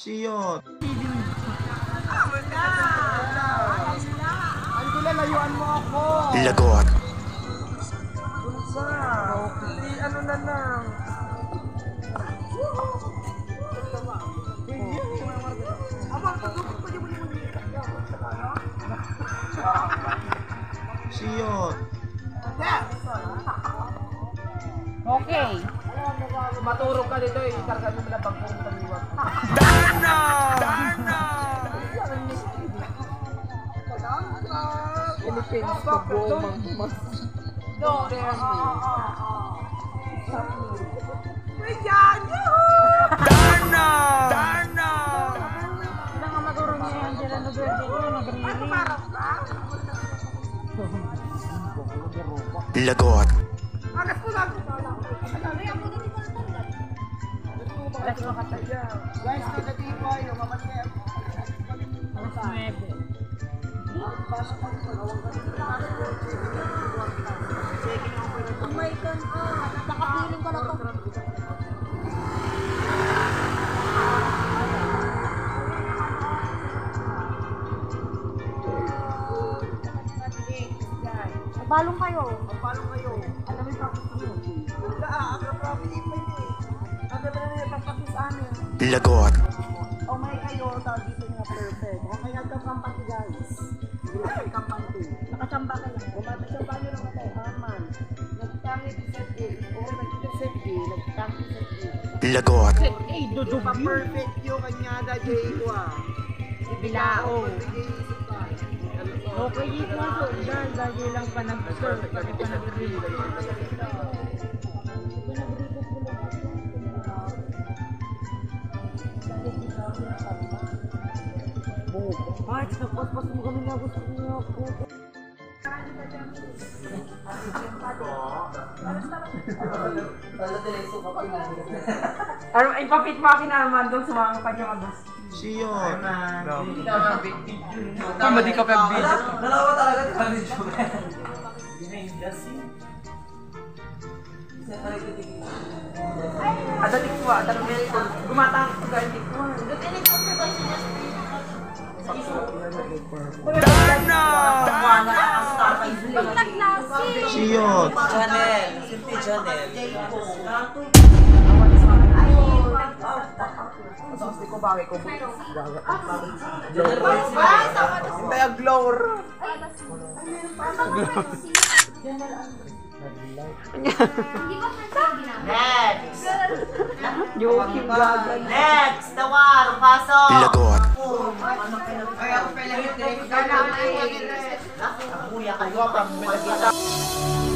Siyot. Angela, layuan mo ako. Lagot. Sa, ano na lang. Siyot. Okay. Maturog ka dito eh. Karga mo na bagong taliwag. Philippines to go mas No, there Wala nga maturo niya yung Angela Noguerde ko, nag-release. Lagot. Alas makata. Guys, negatibo yung mamatay. Alas 9. Oh my God, ah. Nakapiling ko na to. Balong kayo. Paano kayo? Lagot. O may kayo, tawag dito nga perfect. O kaya ito kampante guys. Kampante. Nakachamba ka lang. Pa nyo naman tayo, Aman. Nagtangit set A. O nagtito set B. Nagtangit set A. Lagot. Set A, dudog Pa yun. perfect yung kanyada J1. Bilao. Magbigay-isip ka. Okay, so. Dahil lagi lang pa nag-surf, pati pa nag-release. March, nagpaspas mo kami na gusto niyo ako. Ano, ipapit mo akin naman doon sa mga kanyang abas. Siyot. Tama di ka pa video. Dalawa talaga kami joke. Ada tikwa, ada meron. Gumatang ko gaya tikwa. Naglasi. Siyot. Janel, simpi Janel. Gusto ko bakit ko. Janel, Kaya glower. Hindi ba sinasabi namin? Next! Joking gagan. Next! Tawar! Pasok! Lagot. Kuya kayo pa. Take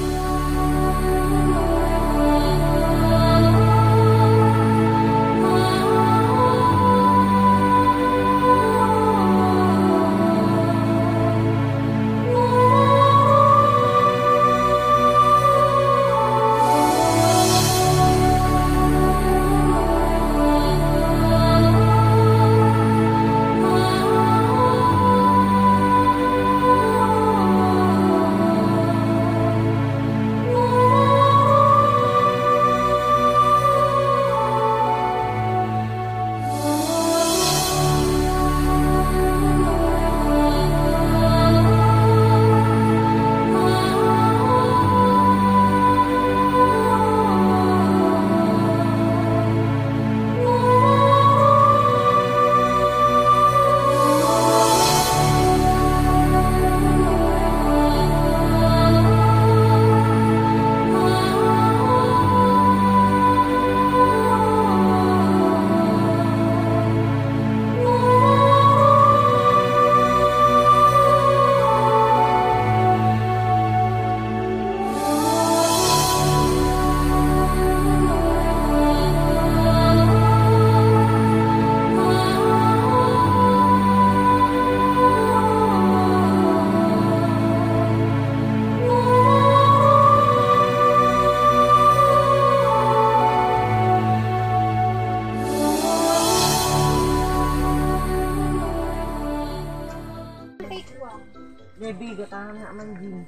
Baby, gatahan na man din.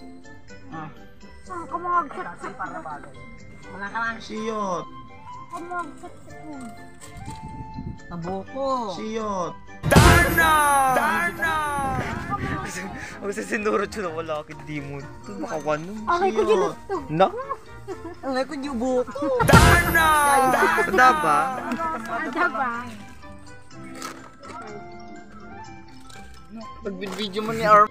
Saan ka mag-set-set mo? Wala ka lang. Siyot. Ka mag-set-set mo. Nabuko. Siyot. Ang sa sinurot yun ang wala kang demon. Ito makawan nun. Okay ko Siyot. ginusto. Na? Ang ko yung buko. Tanda ba? Ada ba? Pag-video mo ni Arm.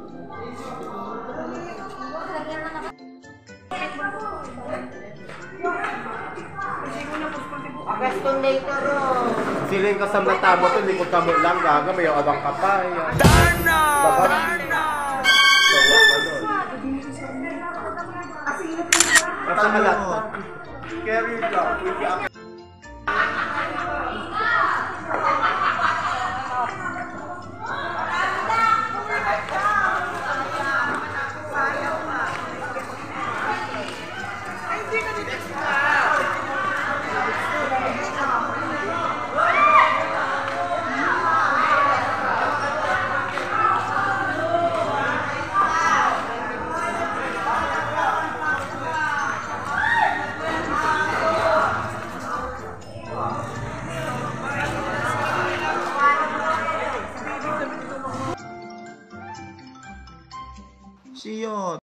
Question later, oh. Siling ka sa mata mo, to, likod ka mo lang, gaga, may abang ka pa. Darna! Darna! Nasa kalat. Carry lang.